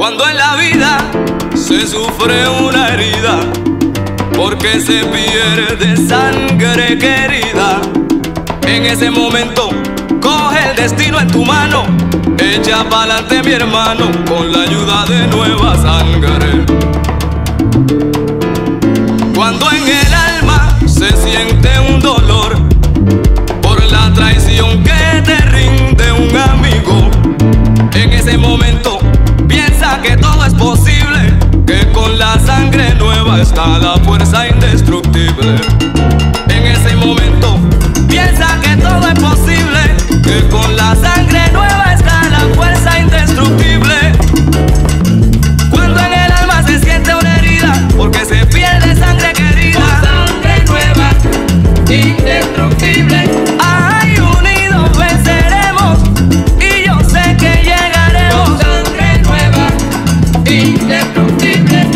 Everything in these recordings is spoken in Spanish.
Cuando en la vida se sufre una herida, porque se pierde sangre querida. En ese momento, coge el destino en tu mano, echa pa'lante mi hermano, con la ayuda de nueva sangre. Cuando en el alma se siente un dolor por la traición que te rinde un amigo, en ese momento está la fuerza indestructible. En ese momento piensa que todo es posible, que con la sangre nueva está la fuerza indestructible. Cuando en el alma se siente una herida, porque se pierde sangre querida. Sangre nueva, indestructible. Ay, unidos venceremos y yo sé que llegaremos. Sangre nueva, indestructible.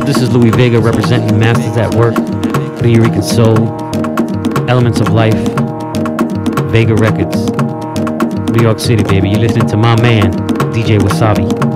up? This is Louis Vega representing Masters at Work, Puerto Rican Soul, Elements of Life, Vega Records, New York City, baby. You're listening to my man, DJ Wasabi.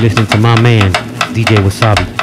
Listening to my man, DJ Wasabi.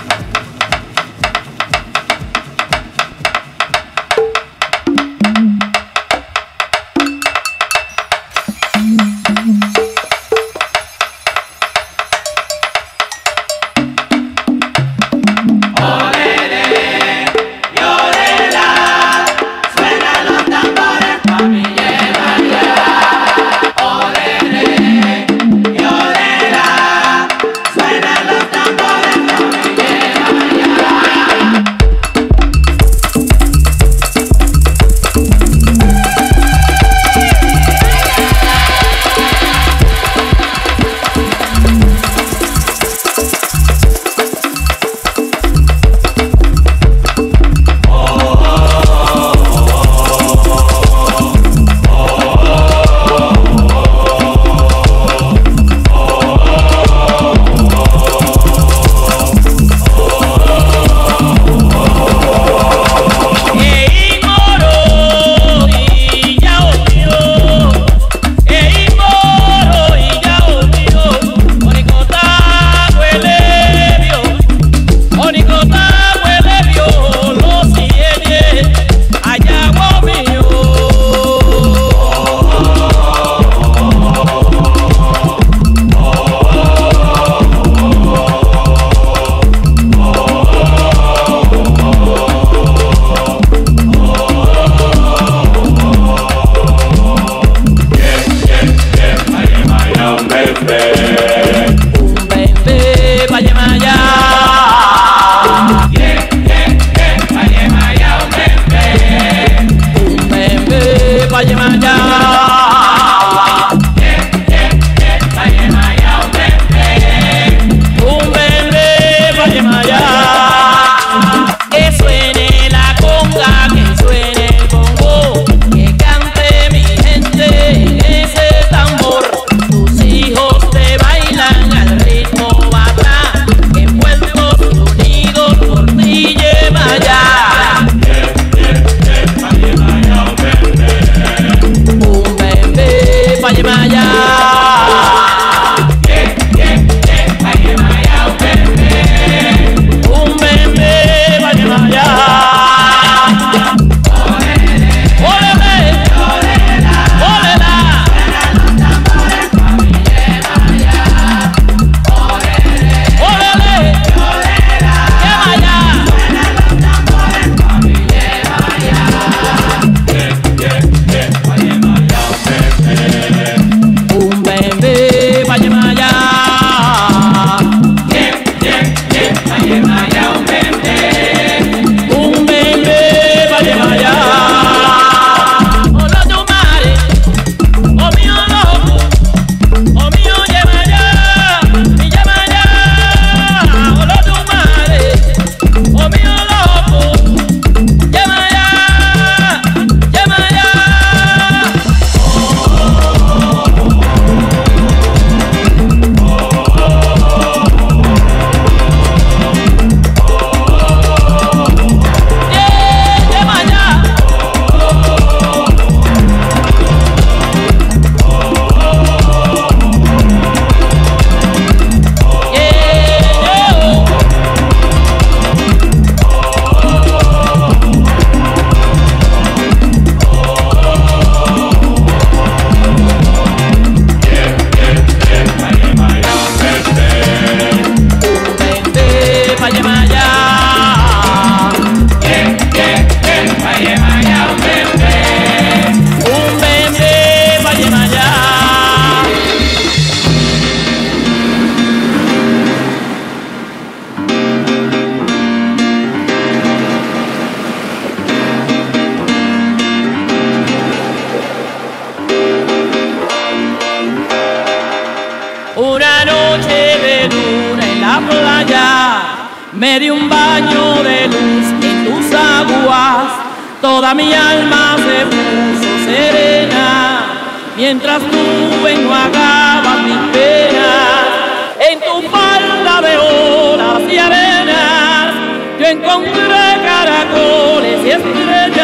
me di un baño de luz en tus aguas, toda mi alma se puso serena, mientras tú enjuagabas mis penas, en tu falda de olas y arenas, yo encontré caracoles y estrellas.